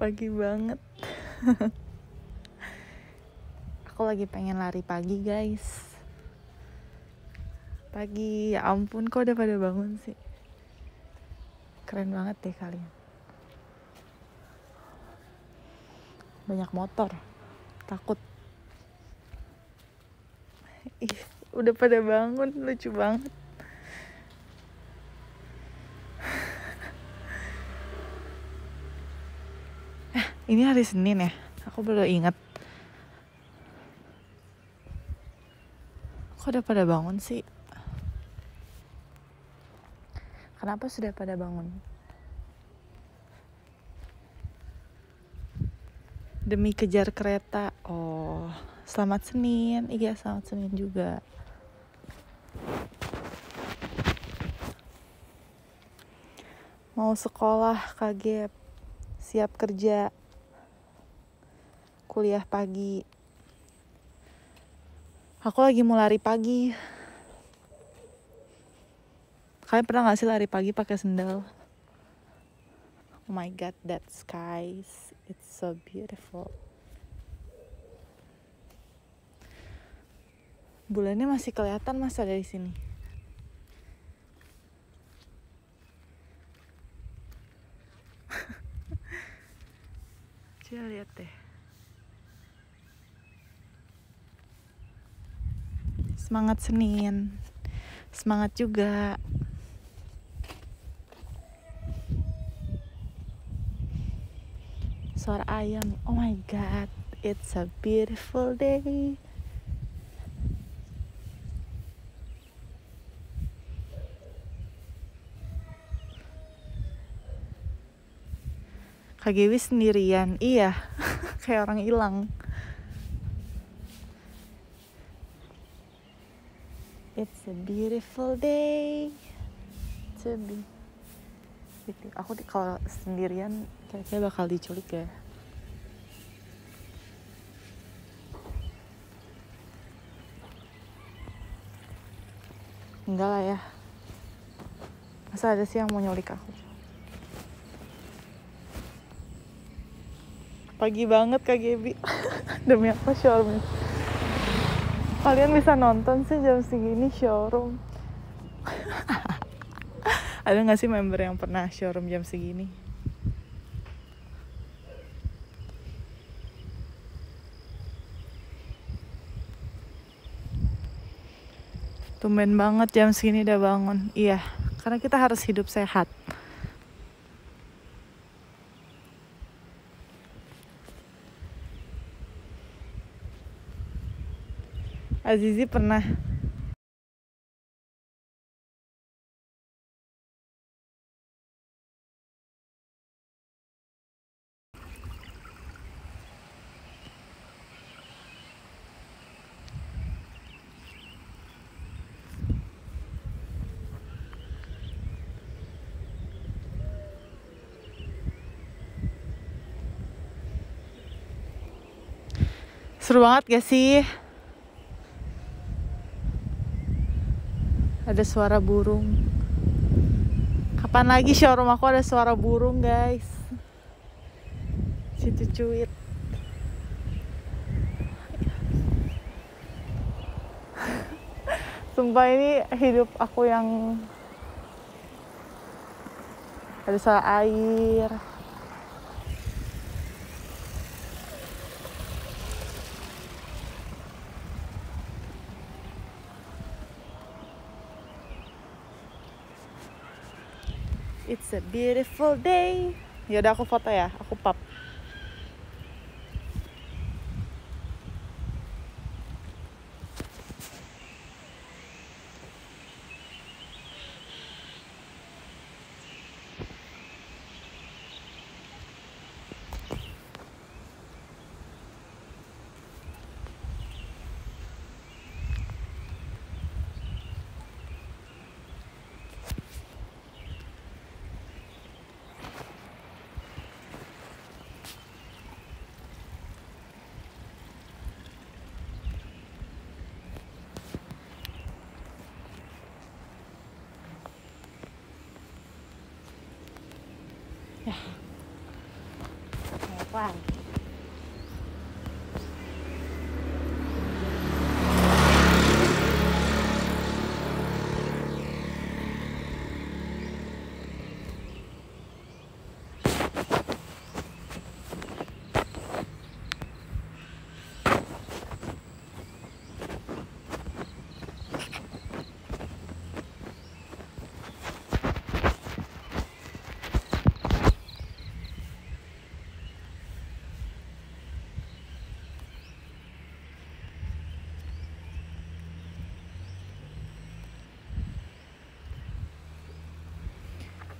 Pagi banget. Aku lagi pengen lari pagi, guys. Pagi, ya ampun, kok udah pada bangun sih. Keren banget deh kalian. Banyak motor. Takut. Ih, udah pada bangun, lucu banget. Eh, ini hari Senin ya? Aku baru ingat. Kok udah pada bangun sih? Kenapa sudah pada bangun? Demi kejar kereta. Oh, selamat Senin. Iya, selamat Senin juga. Mau sekolah kaget. Siap kerja. Kuliah pagi. Aku lagi mau lari pagi. Kalian pernah gak sih lari pagi pakai sendal? Oh my god, that skies, it's so beautiful. Bulannya masih kelihatan masa dari sini. Coba lihat deh. Semangat Senin. Semangat juga. Suara ayam. Oh my god, it's a beautiful day. Kak Dewi sendirian. Iya, kayak orang hilang. It's a beautiful day to be. Gitu. Aku kalau sendirian kayaknya bakal diculik ya. Enggak lah ya. Masa ada sih yang mau nyulik aku? Pagi banget Kak Gebi. Demi apa showroom? Kalian bisa nonton sih jam segini showroom. Ada nggak sih member yang pernah showroom jam segini? Tumben banget jam segini udah bangun. Iya, karena kita harus hidup sehat. Azizi pernah Seru banget gak sih? Ada suara burung. Kapan lagi showroom aku ada suara burung, guys? Situ cuit. Sumpah ini hidup aku yang ada suara air. It's a beautiful day. Yaudah aku foto ya, aku pap.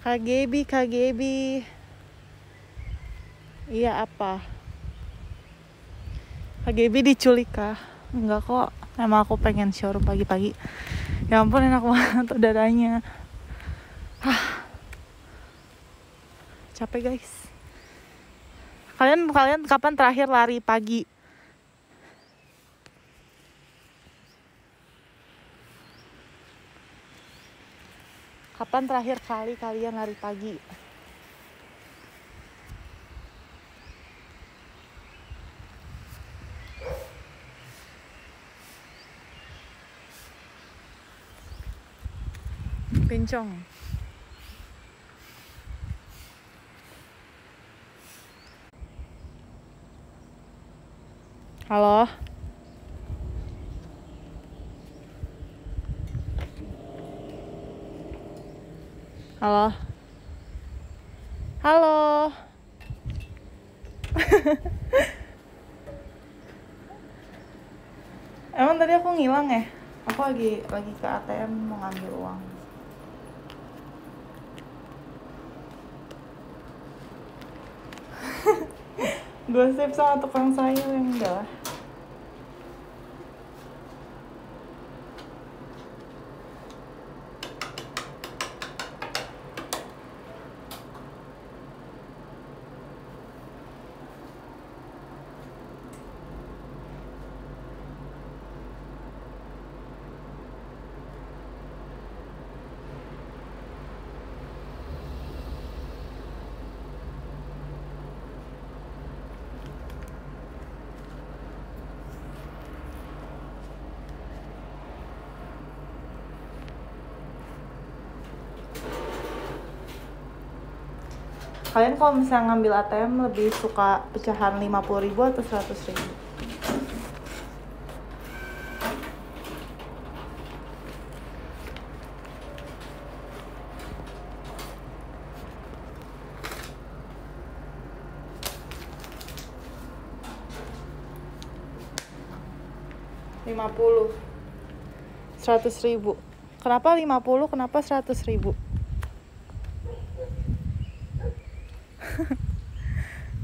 KGB, KGB. Iya apa? KGB diculik kah? Enggak kok. Emang aku pengen showroom pagi-pagi. Ya ampun enak banget udaranya. Hah. Capek guys. Kalian kalian kapan terakhir lari pagi? Kapan terakhir kali kalian lari pagi? Pincong. Halo. Halo. Halo. Emang tadi aku ngilang ya? Aku lagi lagi ke ATM mau ngambil uang. Gosip sama tukang sayur yang enggak Kalian kalau misalnya ngambil ATM lebih suka pecahan 50.000 ribu atau 100.000 ribu? lima puluh. Seratus ribu. Kenapa lima puluh? Kenapa seratus ribu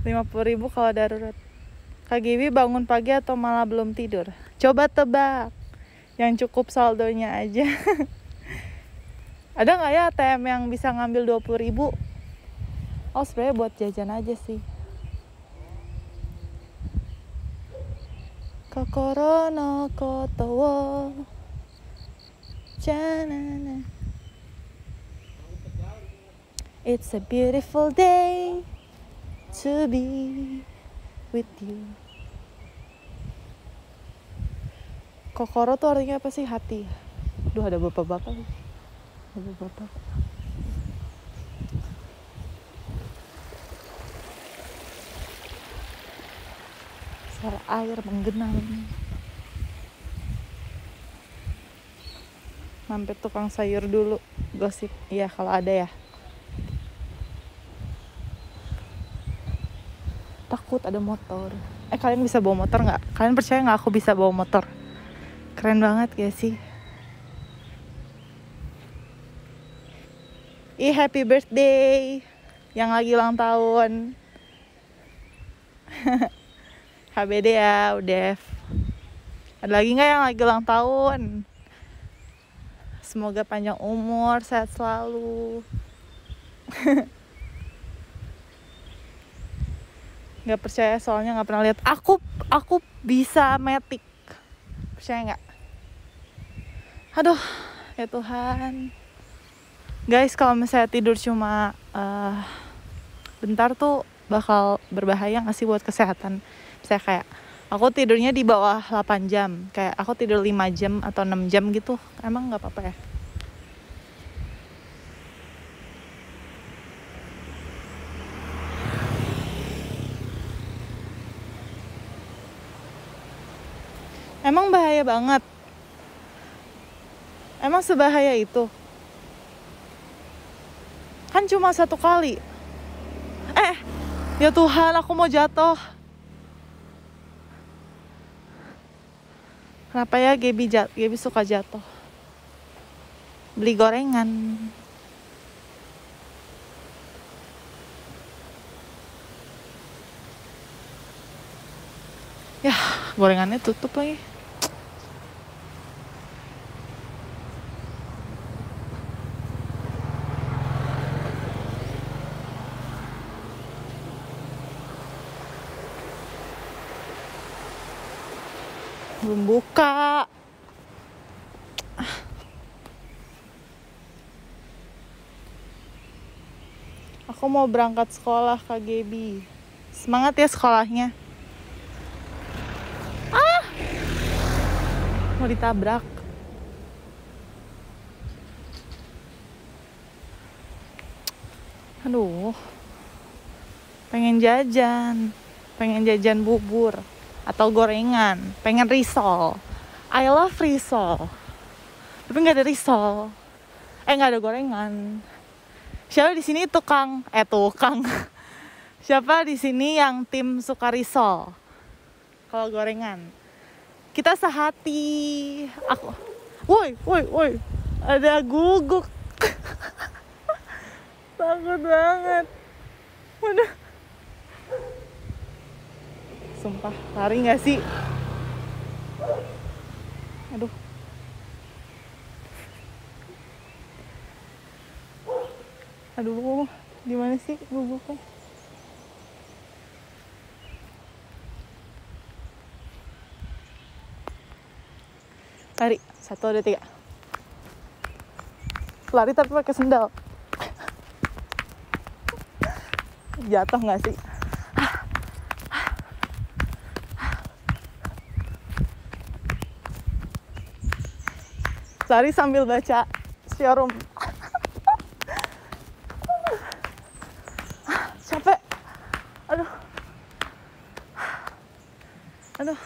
lima puluh ribu kalau darurat. KGB bangun pagi atau malah belum tidur? Coba tebak yang cukup saldonya aja. Ada nggak ya ATM yang bisa ngambil 20 ribu? Oh sebenarnya buat jajan aja sih. Kokoro no koto Janana It's a beautiful day to be with you. Kokoro tuh artinya apa sih hati? Duh ada bapak-bapak. Ada bapak. Suara air menggenang. Mampir tukang sayur dulu, gosip. Iya kalau ada ya. Takut ada motor. Eh kalian bisa bawa motor nggak? Kalian percaya nggak aku bisa bawa motor? Keren banget gak sih? Ih happy birthday. Yang lagi ulang tahun. HBD ya Udef ada lagi nggak yang lagi ulang tahun? Semoga panjang umur sehat selalu nggak percaya soalnya nggak pernah lihat. Aku aku bisa metik. Percaya nggak? Aduh ya Tuhan. Guys kalau misalnya tidur cuma uh, bentar tuh bakal berbahaya nggak sih buat kesehatan? Saya kayak aku tidurnya di bawah 8 jam. Kayak aku tidur 5 jam atau 6 jam gitu. Emang nggak apa-apa ya Emang bahaya banget. Emang sebahaya itu. Kan cuma satu kali. Eh, ya Tuhan, aku mau jatuh. Kenapa ya Gaby, jat Gaby suka jatuh? Beli gorengan. Ya, gorengannya tutup lagi. belum buka aku mau berangkat sekolah Kak Gebi semangat ya sekolahnya. Ah! Mau ditabrak. Aduh. Pengen jajan. Pengen jajan bubur atau gorengan. Pengen risol. I love risol. Tapi nggak ada risol. Eh nggak ada gorengan. Siapa di sini tukang? Eh tukang. Siapa di sini yang tim suka risol? Kalau gorengan. Kita sehati. Aku. Woi woi woi. Ada guguk. Takut banget. Udah sumpah lari nggak sih? Aduh. Aduh gimana sih bubuknya? Lari satu dua tiga. Lari tapi pakai sendal. Jatuh nggak sih lari sambil baca showroom capek. Aduh. Aduh.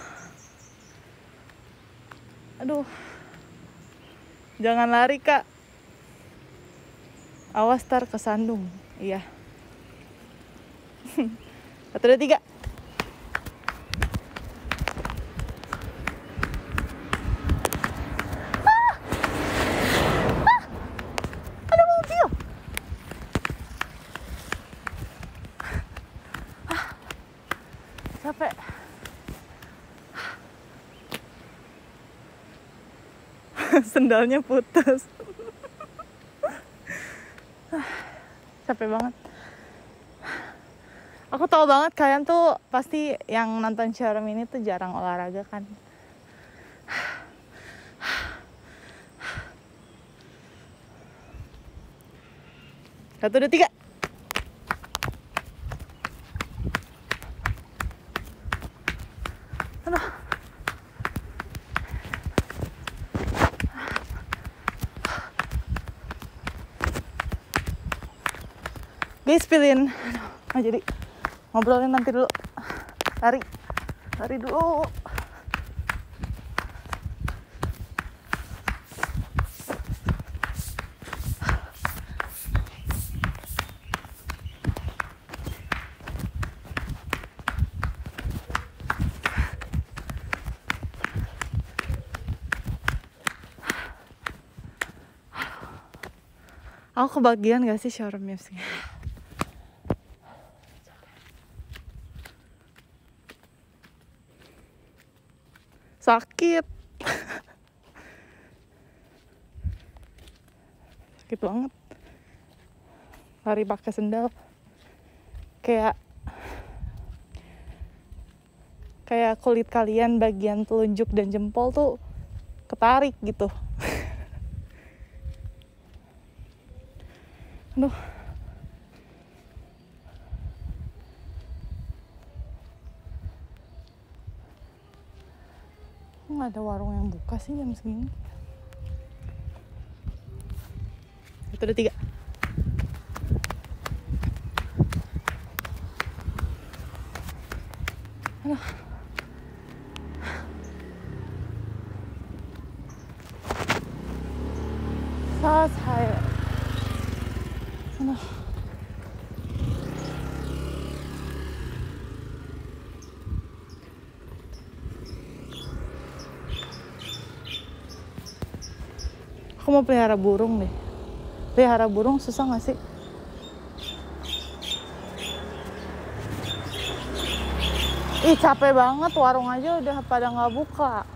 Aduh. Jangan lari kak. Awas tar kesandung. Iya. Satu dua tiga capek sendalnya putus. Capek banget. Aku tahu banget kalian tuh pasti yang nonton showroom ini tuh jarang olahraga kan. Satu dua tiga guys pilihin Aduh, jadi. Ngobrolin nanti dulu. Lari. Lari dulu. Aku kebagian gak sih showroom musicnya? Sakit. Sakit banget. Lari pakai sendal. Kayak kayak kulit kalian bagian telunjuk dan jempol tuh ketarik gitu. Aduh ada warung yang buka sih jam segini itu ada tiga Aduh. Selesai. Aduh. Aku mau pelihara burung deh. Pelihara burung susah gak sih? Ih capek banget warung aja udah pada nggak buka.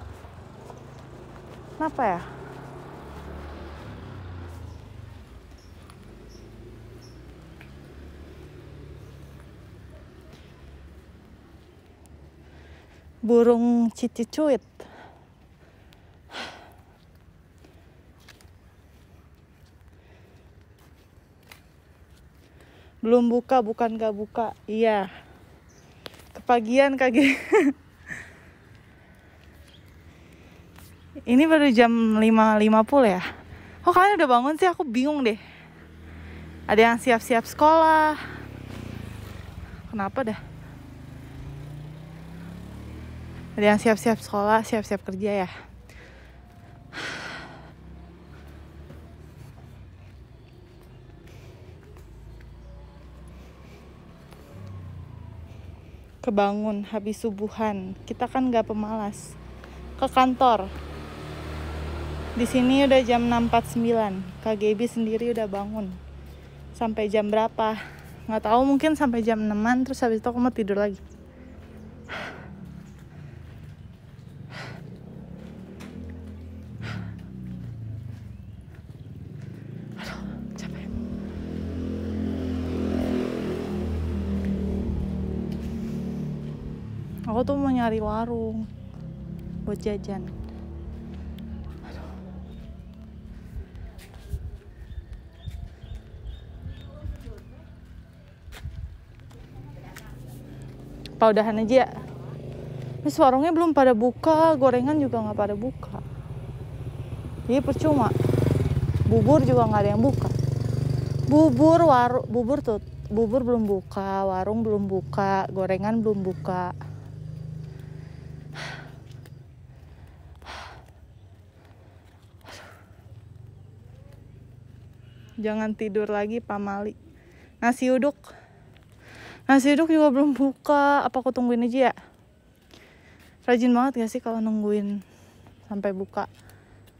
Kenapa ya? Burung cicicuit. Belum buka, bukan gak buka. Iya. Kepagian kaki. Ini baru jam 5.50 ya. Oh kalian udah bangun sih, aku bingung deh. Ada yang siap-siap sekolah. Kenapa dah? Ada yang siap-siap sekolah, siap-siap kerja ya. Kebangun habis subuhan. Kita kan gak pemalas. Ke kantor. Di sini udah jam 6.49. KGB sendiri udah bangun. Sampai jam berapa? Nggak tahu mungkin sampai jam 6 terus habis itu aku mau tidur lagi. Aku tuh mau nyari warung buat jajan. Apa udahan aja ya? Terus warungnya belum pada buka, gorengan juga nggak pada buka. Jadi percuma. Bubur juga nggak ada yang buka. Bubur waru bubur tuh bubur belum buka, warung belum buka, gorengan belum buka. Jangan tidur lagi pamali. Nasi uduk. Nasi uduk juga belum buka. Apa aku tungguin aja ya? Rajin banget gak sih kalau nungguin sampai buka?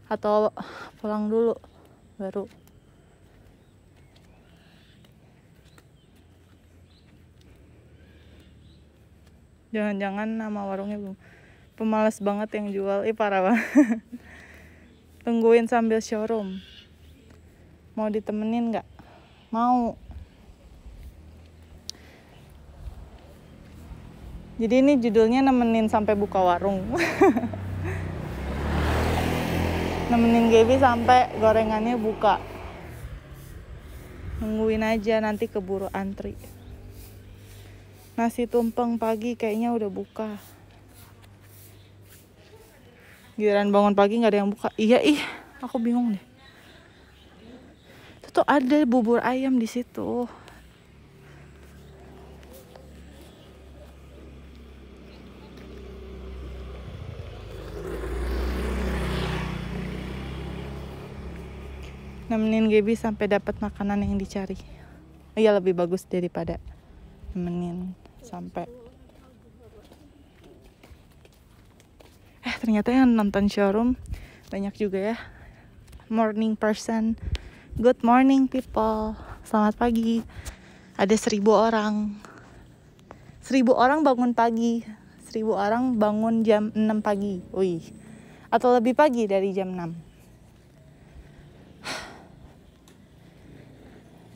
Atau pulang dulu baru Jangan-jangan nama warungnya belum pemalas banget yang jual. Ih parah banget. Tungguin sambil showroom. Mau ditemenin nggak? Mau. Jadi ini judulnya nemenin sampai buka warung. nemenin Gaby sampai gorengannya buka. Nungguin aja nanti keburu antri. Nasi tumpeng pagi kayaknya udah buka. Giliran bangun pagi nggak ada yang buka. Iya ih, aku bingung deh. Tuh ada bubur ayam di situ. Nemenin Gaby sampai dapat makanan yang dicari. Iya lebih bagus daripada nemenin sampai eh ternyata yang nonton showroom banyak juga ya morning person good morning people. Selamat pagi. Ada seribu orang. Seribu orang bangun pagi. Seribu orang bangun jam 6 pagi. Wih. Atau lebih pagi dari jam 6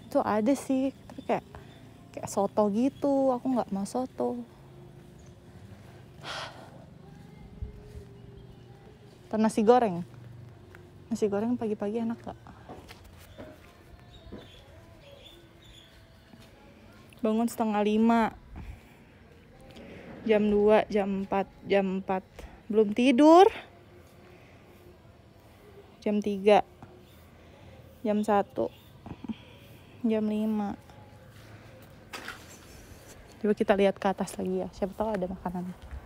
itu ada sih. Tapi kayak kayak soto gitu. Aku nggak mau soto. Atau nasi goreng. Nasi goreng pagi-pagi enak gak bangun setengah lima. Jam dua, jam empat, jam empat, belum tidur. Jam tiga, jam satu, jam lima. coba kita lihat ke atas lagi ya. Siapa tahu ada makanan.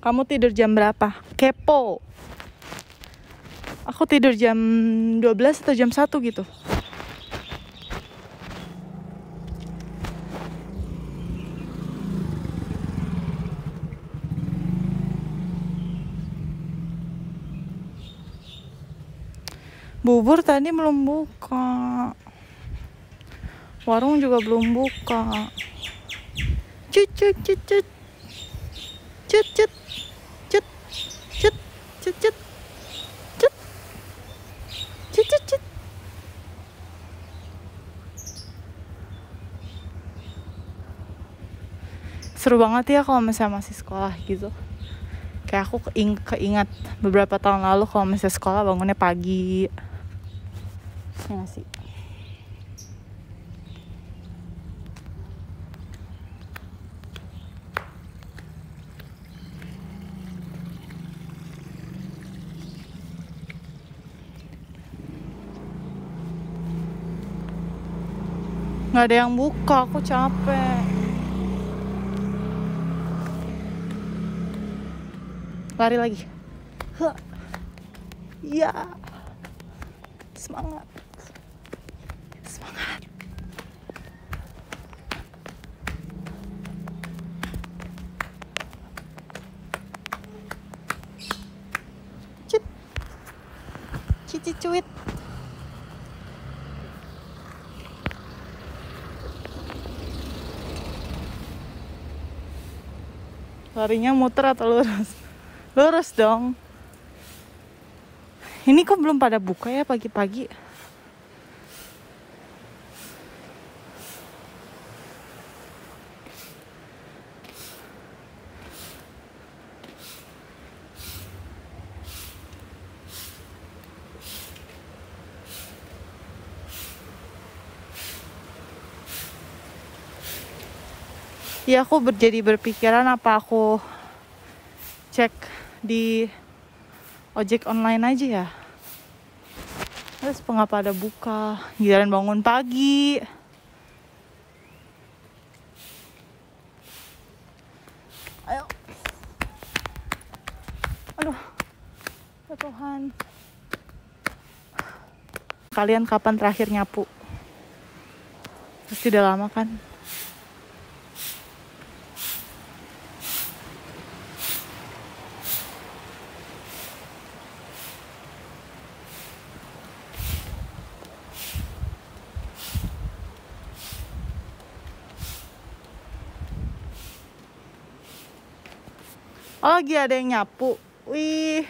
Kamu tidur jam berapa? Kepo. Aku tidur jam 12 atau jam 1 gitu. Bubur tadi belum buka. Warung juga belum buka. Cut cut cut cut. Cut cut. Cut. Cut. Cut cut. Cut. Cut cut cut. Seru banget ya kalau misalnya masih sekolah gitu. Kayak aku keing keingat beberapa tahun lalu kalau misalnya sekolah bangunnya pagi. Ya sih? Nggak ada yang buka aku capek lari lagi. Ya semangat. Semangat. Cut. Cici cuit larinya muter atau lurus lurus dong. Ini kok belum pada buka ya pagi-pagi? Ya aku ber- jadi berpikiran apa aku cek di ojek online aja ya. Terus pengapa ada buka, giliran bangun pagi. Ayo. Aduh. Ya Tuhan. Kalian kapan terakhir nyapu? Pasti udah lama kan? Oh, lagi ada yang nyapu. Wih.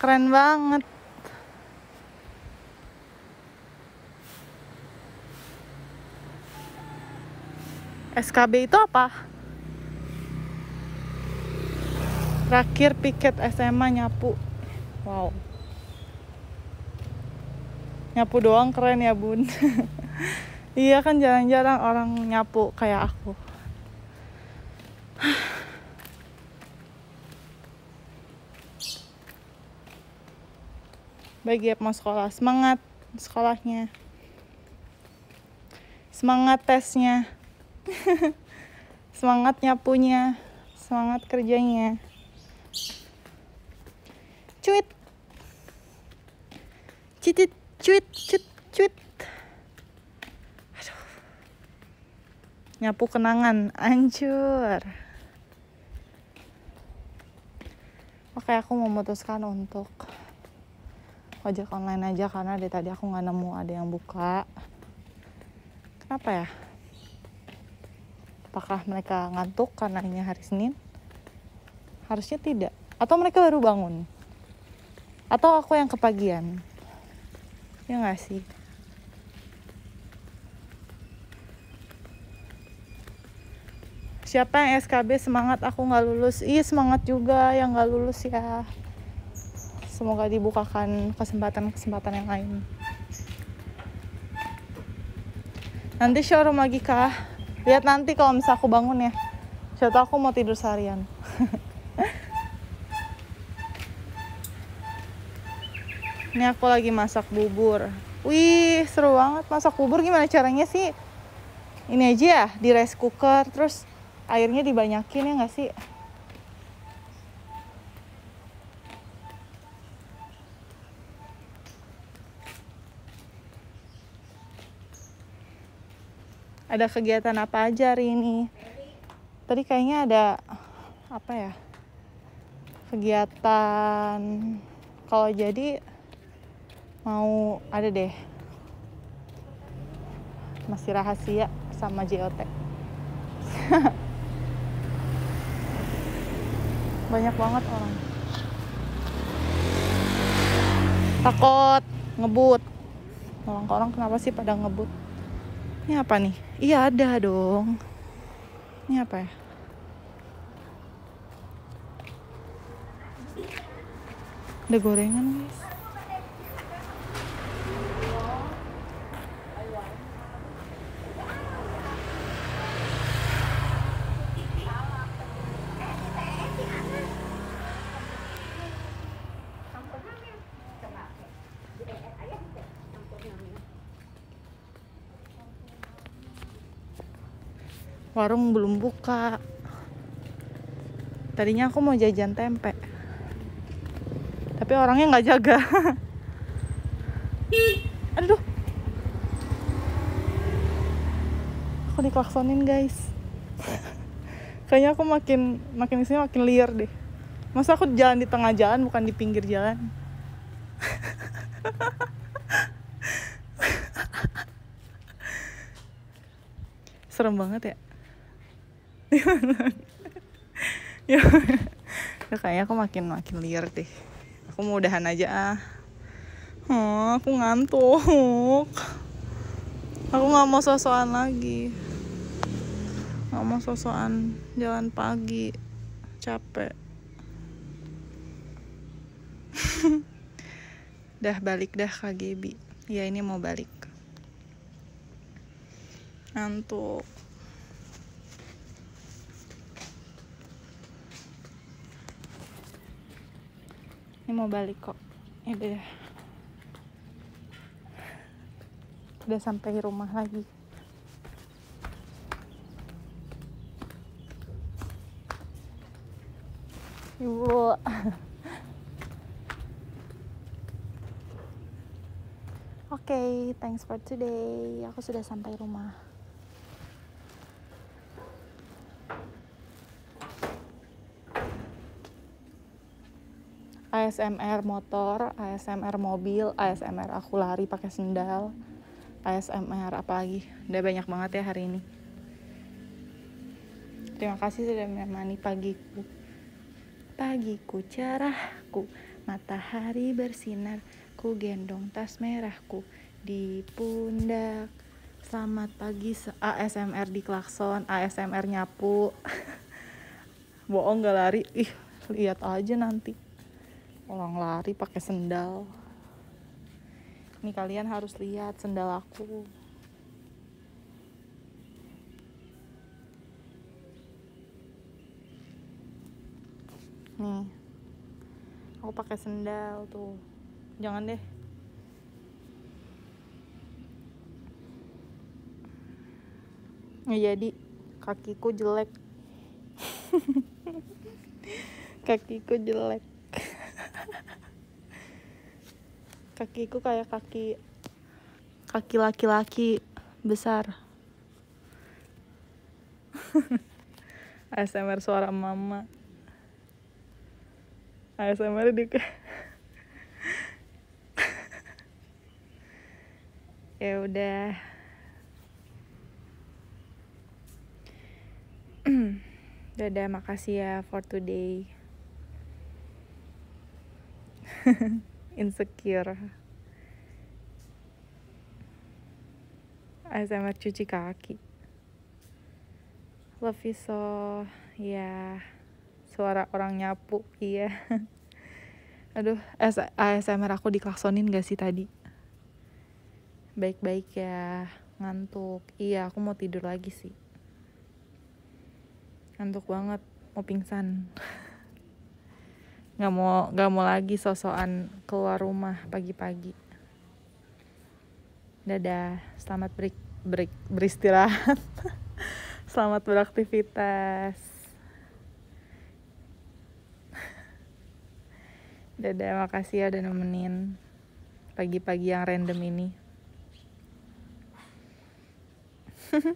Keren banget. SKB itu apa? Terakhir piket SMA nyapu. Wow. Nyapu doang keren ya, Bun. iya kan jarang-jarang orang nyapu kayak aku. Bagi mau sekolah. Semangat sekolahnya. Semangat tesnya. Semangat nyapunya. Semangat kerjanya. Cuit. Citit cuit cuit cuit nyapu kenangan. Hancur oke aku memutuskan untuk ojek online aja karena dari tadi aku nggak nemu ada yang buka. Kenapa ya? Apakah mereka ngantuk karena ini hari Senin? Harusnya tidak. Atau mereka baru bangun? Atau aku yang kepagian? Ya nggak sih? Siapa yang SKB semangat. Aku nggak lulus. Iya semangat juga yang nggak lulus ya semoga dibukakan kesempatan-kesempatan yang lain. Nanti showroom lagi kah lihat nanti kalau misal aku bangun ya. Siapa aku mau tidur seharian. Ini aku lagi masak bubur. Wih seru banget masak bubur. Gimana caranya sih? Ini aja ya di rice cooker. Terus airnya dibanyakin ya nggak sih ada kegiatan apa aja hari ini? Tadi kayaknya ada apa ya kegiatan. Kalau jadi mau ada deh. Masih rahasia sama JOT banyak banget orang. Takut ngebut. Orang-orang kenapa sih pada ngebut? Ini apa nih iya ada dong. Ini apa ya? Ada gorengan guys warung belum buka. Tadinya aku mau jajan tempe. Tapi orangnya nggak jaga. Aduh. Aku diklaksonin guys. Kayaknya aku makin makin ke sini makin liar deh. Masa aku jalan di tengah jalan bukan di pinggir jalan? Serem banget ya ya ya kayaknya aku makin makin liar deh. Aku mau udahan aja ah. Oh, aku ngantuk. Aku nggak mau sosokan lagi. Nggak mau sosokan jalan pagi. Capek. Dah balik dah KGB ya ini mau balik. Ngantuk mau balik kok ya udah udah sampai rumah lagi ibu Oke, okay, thanks for today. Aku sudah sampai rumah. ASMR motor, ASMR mobil, ASMR aku lari pakai sendal, ASMR apalagi. Udah banyak banget ya hari ini. Terima kasih sudah menemani pagiku. Pagiku cerahku, matahari bersinar, ku gendong tas merahku di pundak. Selamat pagi ASMR di klakson, ASMR nyapu. Bohong gak lari. Ih, lihat aja nanti orang lari pakai sendal. Ini kalian harus lihat sendal aku. Nih. Aku pakai sendal tuh. Jangan deh. Jadi kakiku jelek. Kakiku jelek kakiku kayak kaki kaki laki-laki besar. ASMR suara mama. ASMR di ya udah. Dadah makasih ya for today insecure ASMR cuci kaki love you so ya suara orang nyapu iya Aduh, ASMR aku diklaksonin gak sih tadi? Baik-baik ya, ngantuk. Iya, aku mau tidur lagi sih. Ngantuk banget, mau pingsan. Gak mau, gak mau lagi sosokan keluar rumah pagi-pagi. Dadah, selamat break, break, beristirahat. selamat beraktivitas. Dadah, makasih ya udah nemenin pagi-pagi yang random ini.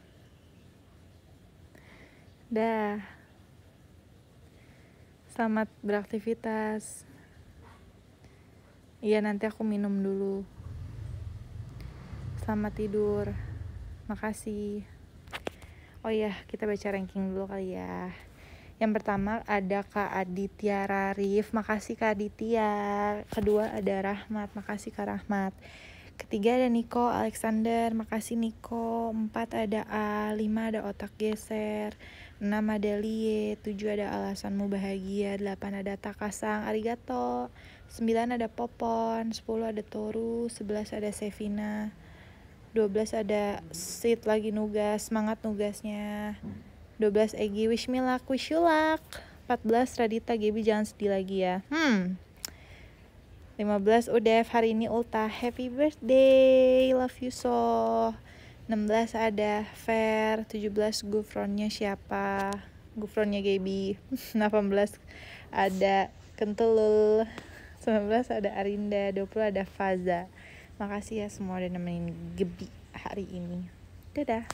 Dah. Selamat beraktivitas. Iya, nanti aku minum dulu. Selamat tidur. Makasih. Oh iya, kita baca ranking dulu kali ya. Yang pertama ada Kak Aditya Rarif, makasih Kak Aditya. Kedua ada Rahmat, makasih Kak Rahmat. Ketiga ada Niko Alexander, makasih Niko. Empat ada A, lima ada otak geser, enam ada Lie, tujuh ada alasanmu bahagia, delapan ada Takasang, arigato. Sembilan ada Popon, sepuluh ada Toru, sebelas ada Sevina, dua belas ada Sid lagi nugas, semangat nugasnya. 12 Egi wish me luck wish you luck 14 Radita Gaby jangan sedih lagi ya hmm 15 Udev hari ini ulta happy birthday love you so 16 ada Fair 17 Gufronnya siapa? Gufronnya Gaby. 18 ada Kentelul. 19 ada Arinda. 20 ada Faza. Makasih ya semua udah nemenin Gebi hari ini. Dadah.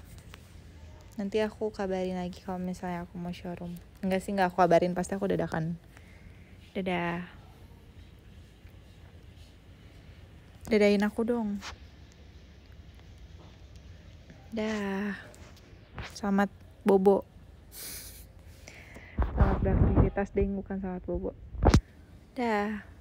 Nanti aku kabarin lagi kalau misalnya aku mau showroom. Enggak sih enggak aku kabarin. Pasti aku dadakan. Dadah. Dadain aku dong dah. Selamat bobo. Selamat beraktivitas ding bukan selamat bobo. Dah